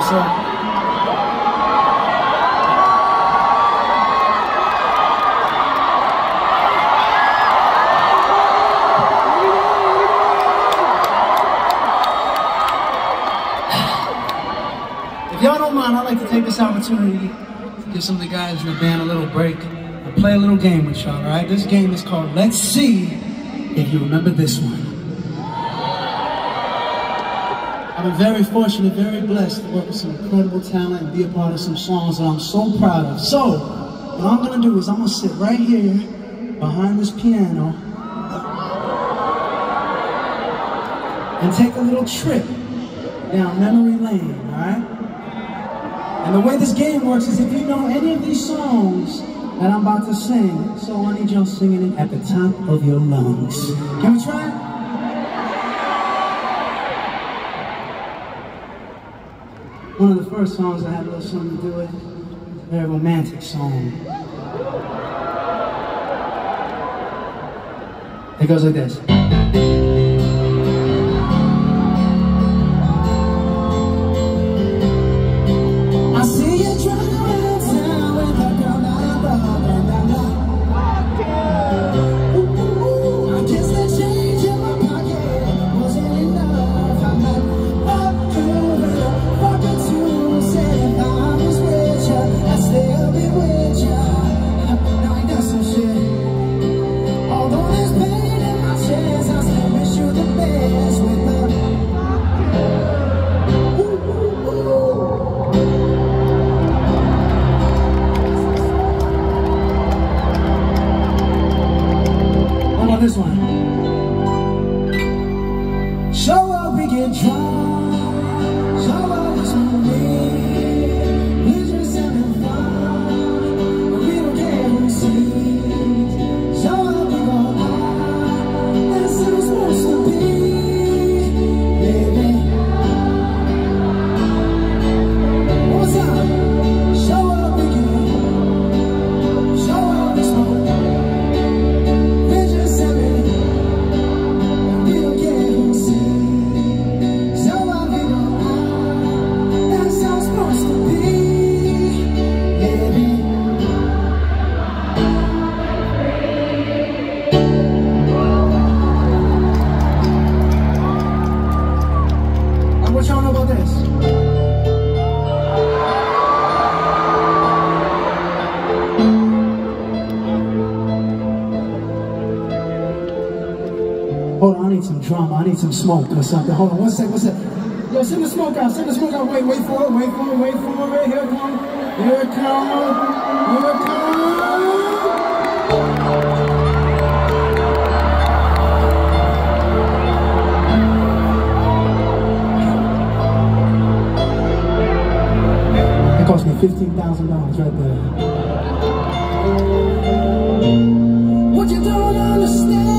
sir. If y'all don't mind, I'd like to take this opportunity to give some of the guys in the band a little break and play a little game with y'all, all right? This game is called Let's See If You Remember This One. I've been very fortunate, very blessed to work with some incredible talent and be a part of some songs that I'm so proud of. So, what I'm gonna do is I'm gonna sit right here behind this piano and take a little trip down memory lane, all right? And the way this game works is if you know any of these songs that I'm about to sing, so I need y'all singing it at the top of your lungs. Can we try it? One of the first songs I had a little something to do with, a very romantic song. It goes like this. This one? Hold on, I need some drama. I need some smoke or something. Hold on, one sec, one sec. Yo, send the smoke out, send the smoke out. Wait, wait for it, wait for it, wait for it. Here it comes. Here it comes. $15,000 right there. What you don't understand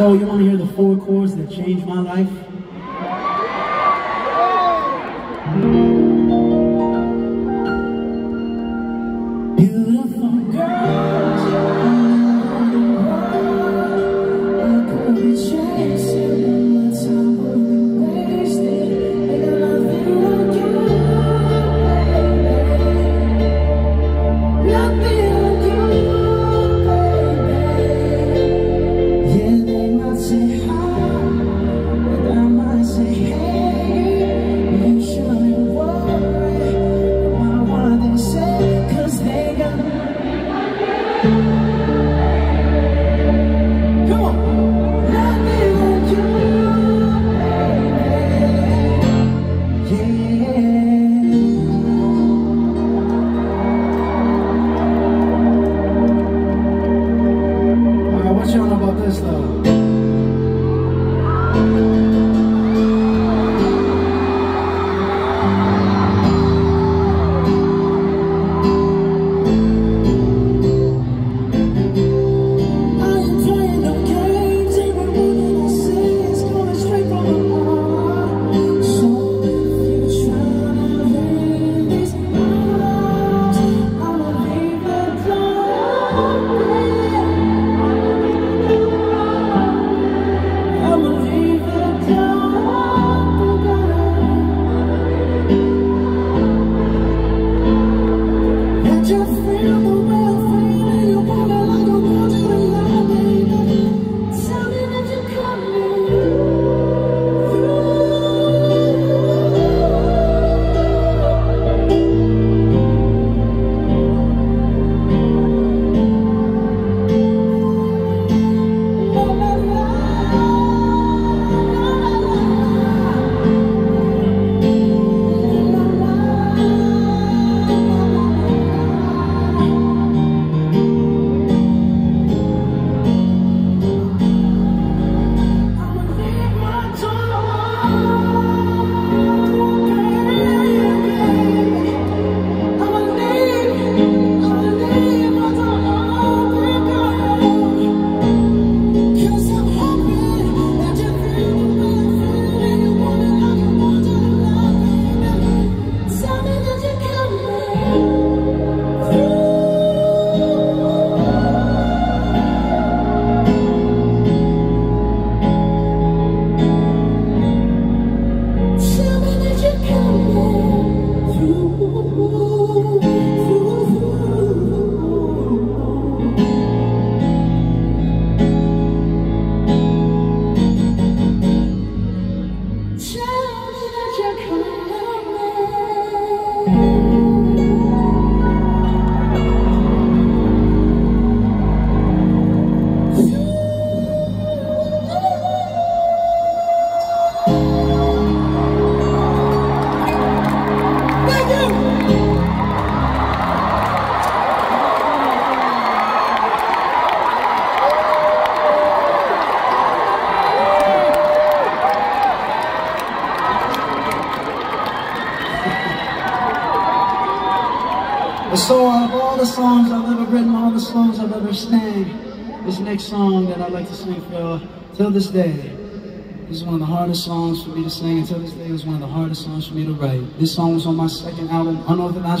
So you want to hear the four chords that changed my life? just feel the The so of all the songs I've ever written, all the songs I've ever sang, this next song that I'd like to sing for y'all, till this day, is one of the hardest songs for me to sing. And till this day, it was one of the hardest songs for me to write. This song was on my second album, Unorthodox.